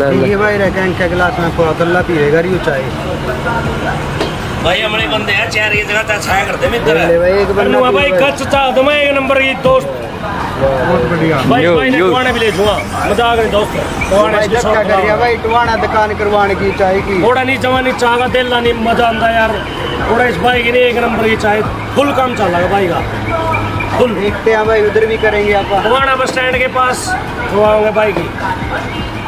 भाई रखे के गिलास में पूरा गल्ला पिएगा रियो चाय भाई हमारे बंदे हैं चार ये जगह छाया करते हैं ले भाई एक बंदा भाई कच्च चाह दो मैं एक नंबर की दोस्त बहुत बढ़िया भाई भाई ने यो। भी ले छुआ मज़ाक नहीं दोस्त टुवाने जब क्या साथ करिए भाई टुवाना दुकान करवाने की चाय की थोड़ा नहीं जवानी चाह का दिल नहीं मज़ा आंदा यार थोड़ा इस भाई की एक नंबर की चाय फुल काम चल रहा है भाई का देखते हैं भाई उधर भी करेंगे आप टुवाना बस स्टैंड के पास खुआओगे भाई की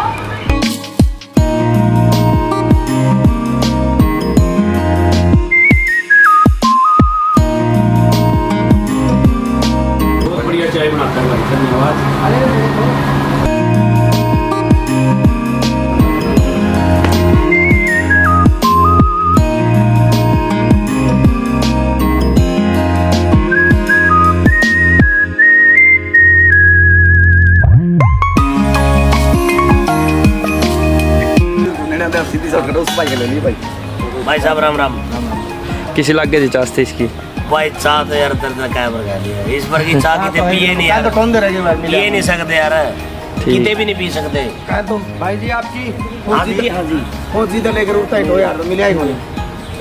भाई साहब राम राम. किसी लागे थी चाहते इसकी? भाई चाह तो यार दर्द दिया इस पर की चाह किते पिए नहीं यार। तो कौन दे रहे पिए नहीं सकते यार। किते भी नहीं पी सकते। तो भाई जी आपकी हाँ जी। हाँ जी। बहुत लेकर उठता ही हो यार तो मिला ही होने।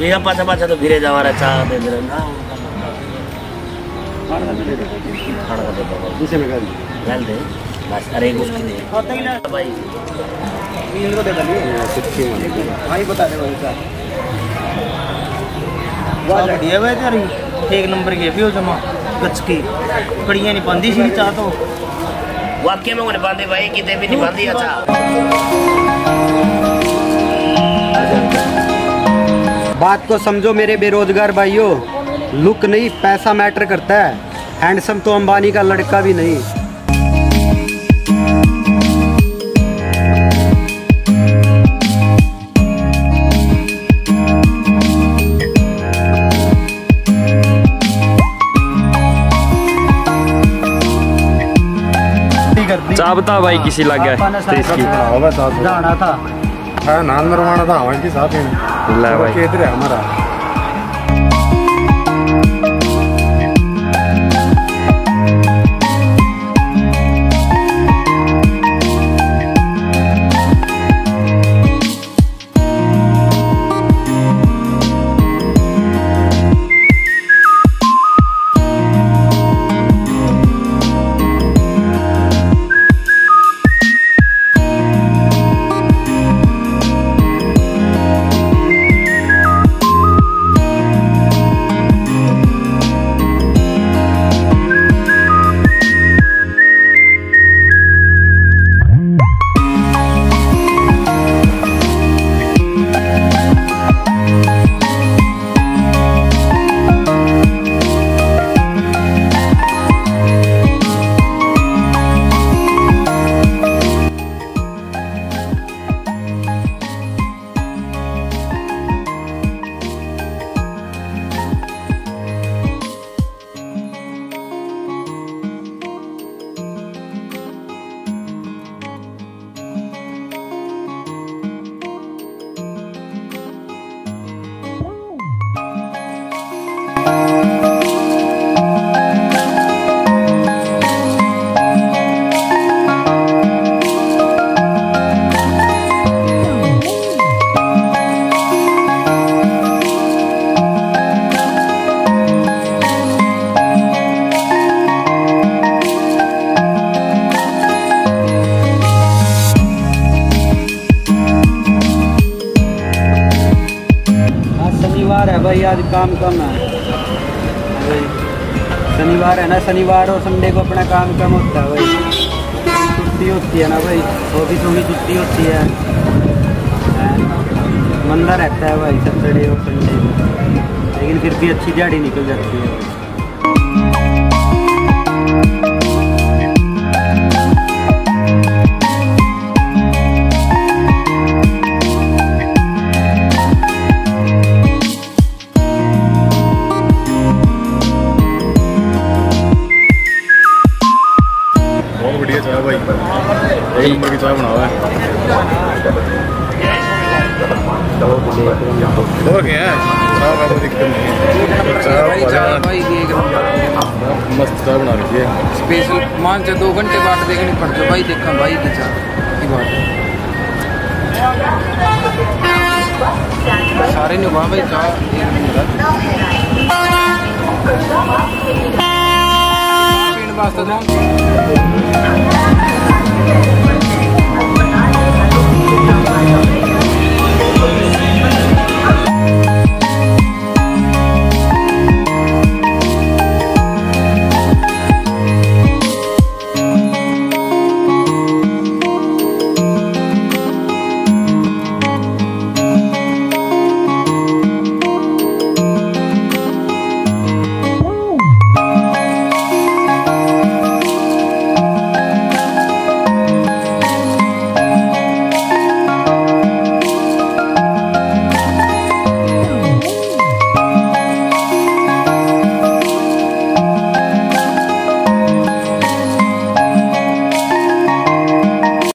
ये पाछा पाछा तो फिरे जा रहा चाह दे दे ना दूसरे में कर दे। बस अरे उसकी दे। भाई। इनको दे दलिए भाई बता दे भाई साहब। बढ़िया भाई तेरी। एक नंबर की भी हो जमा गच की कड़ियाँ नहीं पाती सी चाह तो। वाक्य में उन्हें बांधे भाई किते भी नहीं बांधी अच्छा। बात को समझो मेरे बेरोजगार भाइयों। लुक नहीं पैसा मैटर करता है। हैंडसम तो अंबानी का लड़का भी नहीं। चाह बता भाई किसी लग गया इसकी जाना था हाँ नान मरवाना था हमारे साथ ही ले भाई इधर हमारा शनिवार है भाई आज काम कम है। शनिवार है ना, शनिवार और संडे को अपना काम कम होता है भाई। छुट्टी होती है ना भाई ऑफ़िस में छुट्टी होती है। मंदा रहता है भाई सैटरडे और संडे लेकिन फिर भी अच्छी दिहाड़ी निकल जाती है। मस्त चाय बना रखी है। स्पेशल मान चाहे दो घंटे बाद देखनी पड़ते भाई देखा भाई की चाय की बात सारे ने वहाँ भाई चाय वास्ते